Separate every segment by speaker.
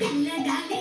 Speaker 1: दिल डाले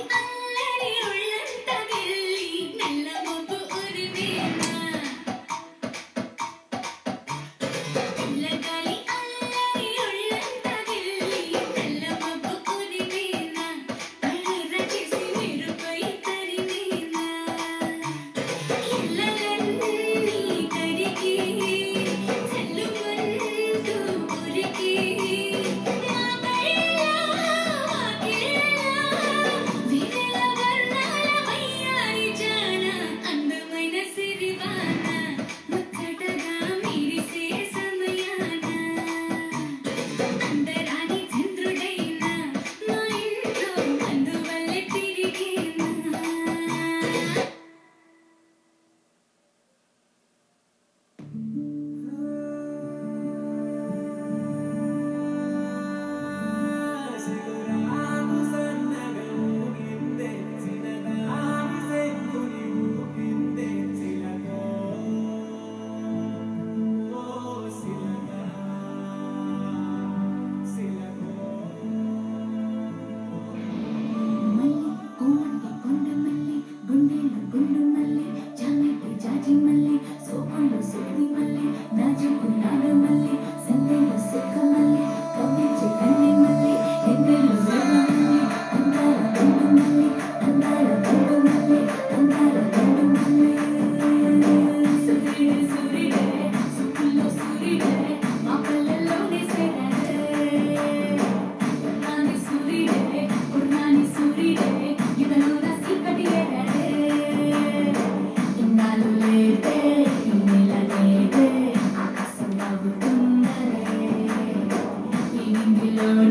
Speaker 1: my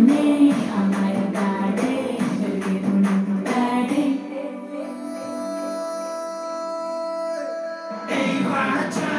Speaker 1: time.